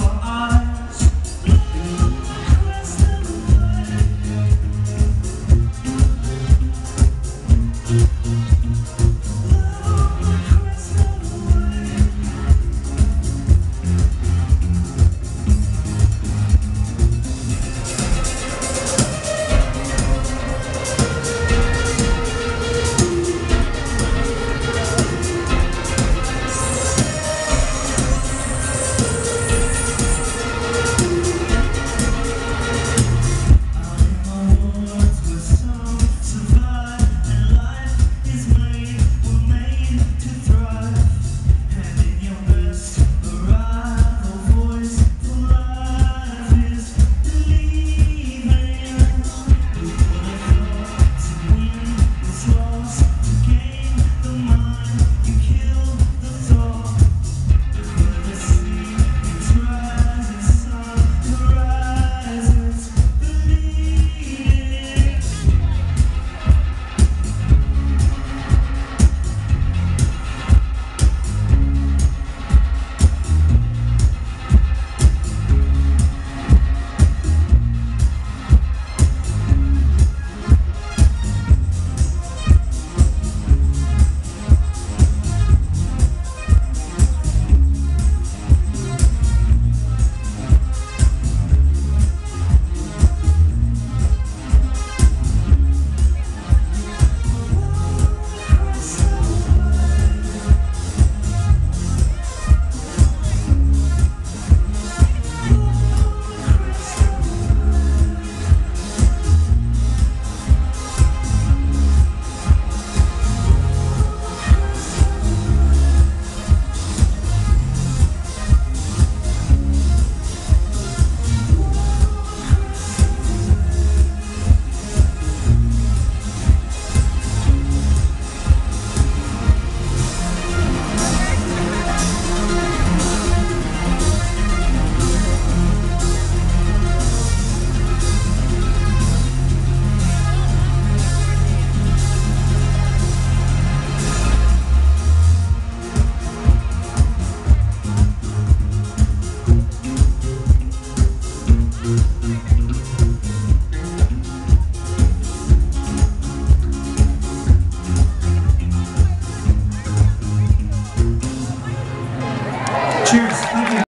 your.